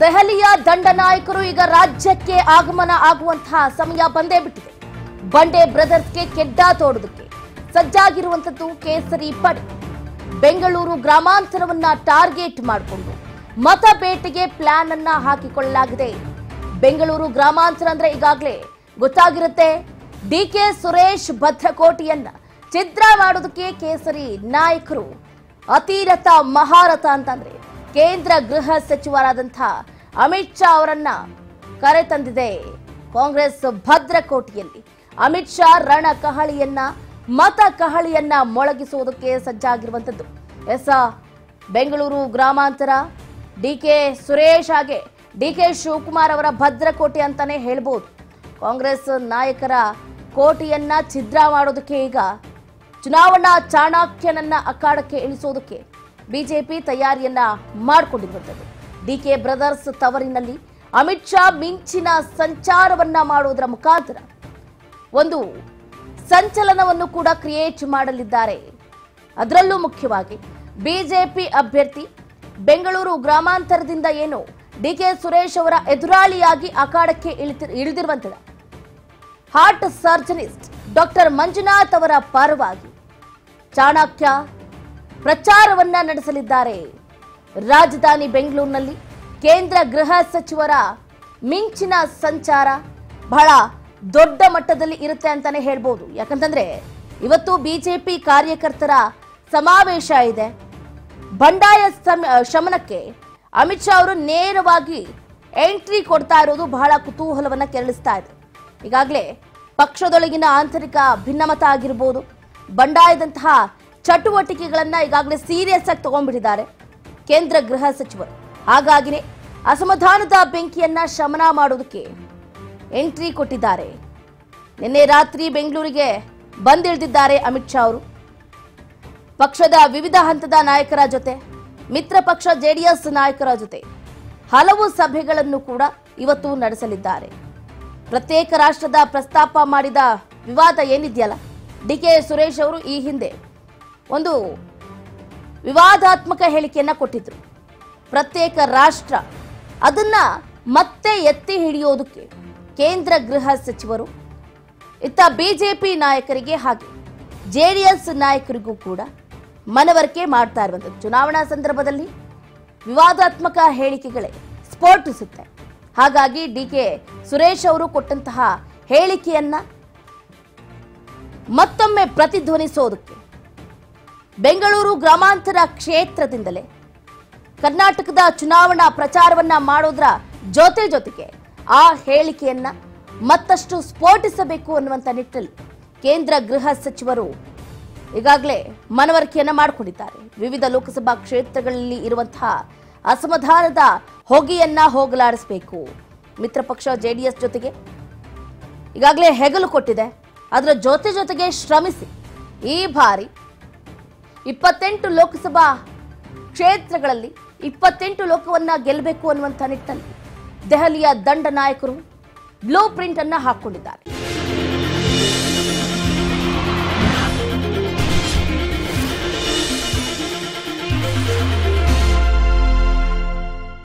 ದೆಹಲಿಯ ದಂಡ ನಾಯಕರು ಈಗ ರಾಜ್ಯಕ್ಕೆ ಆಗಮನ ಆಗುವಂತಹ ಸಮಯ ಬಂದೇ ಬಿಟ್ಟಿದೆ. ಬಂಡೆ ಬ್ರದರ್ಸ್ಗೆ ಕೆಡ್ಡ ತೋಡೋದಕ್ಕೆ ಸಜ್ಜಾಗಿರುವಂತದ್ದು ಕೇಸರಿ ಪಡೆ. ಬೆಂಗಳೂರು ಗ್ರಾಮಾಂತರವನ್ನ ಟಾರ್ಗೆಟ್ ಮಾಡಿಕೊಂಡು ಮತ ಬೇಟೆಗೆ ಪ್ಲಾನ್ ಅನ್ನ ಹಾಕಿಕೊಳ್ಳಲಾಗಿದೆ. ಬೆಂಗಳೂರು ಗ್ರಾಮಾಂತರ ಅಂದ್ರೆ ಈಗಾಗಲೇ ಗೊತ್ತಾಗಿರುತ್ತೆ. ಡಿ ಕೆ ಸುರೇಶ್ ಭದ್ರಕೋಟಿಯನ್ನ ಚಿತ್ರ ಮಾಡೋದಕ್ಕೆ ಕೇಸರಿ ನಾಯಕರು ಅತಿರಥ ಮಹಾರಥ ಅಂತಂದ್ರೆ ಕೇಂದ್ರ ಗೃಹ ಸಚಿವರಾದಂಥ ಅಮಿತ್ ಶಾ ಅವರನ್ನ ಕರೆ ತಂದಿದೆ ಕಾಂಗ್ರೆಸ್ ಭದ್ರಕೋಟಿಯಲ್ಲಿ. ಅಮಿತ್ ಶಾ ರಣ ಕಹಳಿಯನ್ನ, ಮತ ಕಹಳಿಯನ್ನ ಮೊಳಗಿಸುವುದಕ್ಕೆ ಸಜ್ಜಾಗಿರುವಂಥದ್ದು. ಎಸ್ ಬೆಂಗಳೂರು ಗ್ರಾಮಾಂತರ ಡಿ ಕೆ ಸುರೇಶ್ ಹಾಗೆ ಡಿ ಕೆ ಶಿವಕುಮಾರ್ ಅವರ ಭದ್ರಕೋಟೆ ಅಂತಾನೆ ಹೇಳ್ಬೋದು. ಕಾಂಗ್ರೆಸ್ ನಾಯಕರ ಕೋಟೆಯನ್ನ ಛಿದ್ರ ಮಾಡೋದಕ್ಕೆ ಈಗ ಚುನಾವಣಾ ಚಾಣಾಕ್ಯನನ್ನ ಅಖಾಡಕ್ಕೆ ಇಳಿಸೋದಕ್ಕೆ ಬಿಜೆಪಿ ತಯಾರಿಯನ್ನ ಮಾಡಿಕೊಂಡಿರುವಂಥದ್ದು. ಡಿಕೆ ಬ್ರದರ್ಸ್ ತವರಿನಲ್ಲಿ ಅಮಿತ್ ಶಾ ಮಿಂಚಿನ ಸಂಚಾರವನ್ನ ಮಾಡುವುದರ ಮುಖಾಂತರ ಒಂದು ಸಂಚಲನವನ್ನು ಕೂಡ ಕ್ರಿಯೇಟ್ ಮಾಡಲಿದ್ದಾರೆ. ಅದರಲ್ಲೂ ಮುಖ್ಯವಾಗಿ ಬಿಜೆಪಿ ಅಭ್ಯರ್ಥಿ ಬೆಂಗಳೂರು ಗ್ರಾಮಾಂತರದಿಂದ ಏನು ಡಿಕೆ ಸುರೇಶ್ ಅವರ ಎದುರಾಳಿಯಾಗಿ ಅಖಾಡಕ್ಕೆ ಇಳಿತಿ- ಇಳಿದಿರುವಂಥದ್ದು. ಹಾರ್ಟ್ ಸರ್ಜನಿಸ್ಟ್ ಡಾಕ್ಟರ್ ಮಂಜುನಾಥ್ ಅವರ ಪರವಾಗಿ ಚಾಣಕ್ಯ ಪ್ರಚಾರವನ್ನ ನಡೆಸಲಿದ್ದಾರೆ. ರಾಜಧಾನಿ ಬೆಂಗಳೂರಿನಲ್ಲಿ ಕೇಂದ್ರ ಗೃಹ ಸಚಿವರ ಮಿಂಚಿನ ಸಂಚಾರ ಬಹಳ ದೊಡ್ಡ ಮಟ್ಟದಲ್ಲಿ ಇರುತ್ತೆ ಅಂತಾನೆ ಹೇಳ್ಬೋದು. ಯಾಕಂತಂದ್ರೆ ಇವತ್ತು ಬಿಜೆಪಿ ಕಾರ್ಯಕರ್ತರ ಸಮಾವೇಶ ಇದೆ. ಬಂಡಾಯ ಶಮನಕ್ಕೆ ಅಮಿತ್ ಶಾ ಅವರು ನೇರವಾಗಿ ಎಂಟ್ರಿ ಕೊಡ್ತಾ ಇರೋದು ಬಹಳ ಕುತೂಹಲವನ್ನ ಕೆರಳಿಸ್ತಾ ಇದೆ. ಈಗಾಗಲೇ ಪಕ್ಷದೊಳಗಿನ ಆಂತರಿಕ ಭಿನ್ನಮತ ಆಗಿರ್ಬೋದು, ಬಂಡಾಯದಂತಹ ಚಟುವಟಿಕೆಗಳನ್ನ ಈಗಾಗಲೇ ಸೀರಿಯಸ್ ಆಗಿ ತಗೊಂಡ್ಬಿಟ್ಟಿದ್ದಾರೆ. ಕೇಂದ್ರ ಗೃಹ ಸಚಿವರು. ಹಾಗಾಗಿನೇ ಅಸಮಾಧಾನದ ಬೆಂಕಿಯನ್ನ ಶಮನ ಮಾಡೋದಕ್ಕೆ ಎಂಟ್ರಿ ಕೊಟ್ಟಿದ್ದಾರೆ. ನಿನ್ನೆ ರಾತ್ರಿ ಬೆಂಗಳೂರಿಗೆ ಬಂದಿಳಿದಿದ್ದಾರೆ ಅಮಿತ್ ಶಾ ಅವರು. ಪಕ್ಷದ ವಿವಿಧ ಹಂತದ ನಾಯಕರ ಜೊತೆ, ಮಿತ್ರ ಪಕ್ಷ ಜೆಡಿಎಸ್ ನಾಯಕರ ಜೊತೆ ಹಲವು ಸಭೆಗಳನ್ನು ಕೂಡ ಇವತ್ತು ನಡೆಸಲಿದ್ದಾರೆ. ಪ್ರತ್ಯೇಕ ರಾಷ್ಟ್ರದ ಪ್ರಸ್ತಾಪ ಮಾಡಿದ ವಿವಾದ ಏನಿದೆಯಲ್ಲ, ಡಿ ಕೆ ಸುರೇಶ್ ಅವರು ಈ ಹಿಂದೆ ಒಂದು ವಿವಾದಾತ್ಮಕ ಹೇಳಿಕೆಯನ್ನ ಕೊಟ್ಟಿದ್ರು. ಪ್ರತ್ಯೇಕ ರಾಷ್ಟ್ರ ಅದನ್ನ ಮತ್ತೆ ಎತ್ತಿ ಹಿಡಿಯೋದಕ್ಕೆ ಕೇಂದ್ರ ಗೃಹ ಸಚಿವರು, ಇತ್ತ ಬಿಜೆಪಿ ನಾಯಕರಿಗೆ ಹಾಗೆ ಜೆಡಿಎಸ್ ನಾಯಕರಿಗೂ ಕೂಡ ಮನವರಿಕೆ ಮಾಡ್ತಾ ಇರುವಂಥದ್ದು. ಚುನಾವಣಾ ಸಂದರ್ಭದಲ್ಲಿ ವಿವಾದಾತ್ಮಕ ಹೇಳಿಕೆಗಳೇ ಸ್ಫೋಟಿಸುತ್ತೆ. ಹಾಗಾಗಿ ಡಿ ಕೆ ಸುರೇಶ್ ಅವರು ಕೊಟ್ಟಂತಹ ಹೇಳಿಕೆಯನ್ನ ಮತ್ತೊಮ್ಮೆ ಪ್ರತಿಧ್ವನಿಸೋದಕ್ಕೆ ಬೆಂಗಳೂರು ಗ್ರಾಮಾಂತರ ಕ್ಷೇತ್ರದಿಂದಲೇ. ಕರ್ನಾಟಕದ ಚುನಾವಣಾ ಪ್ರಚಾರವನ್ನ ಮಾಡೋದ್ರ ಜೊತೆ ಜೊತೆಗೆ ಆ ಹೇಳಿಕೆಯನ್ನ ಮತ್ತಷ್ಟು ಸ್ಫೋಟಿಸಬೇಕು ಅನ್ನುವಂಥ ನಿಟ್ಟಲ್ಲಿ ಕೇಂದ್ರ ಗೃಹ ಸಚಿವರು ಈಗಾಗಲೇ ಮನವರಿಕೆಯನ್ನ ಮಾಡಿಕೊಂಡಿದ್ದಾರೆ. ವಿವಿಧ ಲೋಕಸಭಾ ಕ್ಷೇತ್ರಗಳಲ್ಲಿ ಇರುವಂತಹ ಅಸಮಾಧಾನದ ಹೊಗೆಯನ್ನ ಹೋಗಲಾಡಿಸಬೇಕು. ಮಿತ್ರ ಪಕ್ಷ ಜೆಡಿಎಸ್ ಜೊತೆಗೆ ಈಗಾಗಲೇ ಹೆಗಲು ಕೊಟ್ಟಿದೆ. ಅದರ ಜೊತೆ ಜೊತೆಗೆ ಶ್ರಮಿಸಿ ಈ ಬಾರಿ ಇಪ್ಪತ್ತೆಂಟು ಲೋಕಸಭಾ ಕ್ಷೇತ್ರಗಳಲ್ಲಿ ಇಪ್ಪತ್ತೆಂಟು ಲೋಕವನ್ನ ಗೆಲ್ಲಬೇಕು ಅನ್ನುವಂಥ ನಿಟ್ಟಲ್ಲಿ ದೆಹಲಿಯ ದಂಡ ನಾಯಕರು ಬ್ಲೂ ಪ್ರಿಂಟ್ ಅನ್ನ ಹಾಕೊಂಡಿದ್ದಾರೆ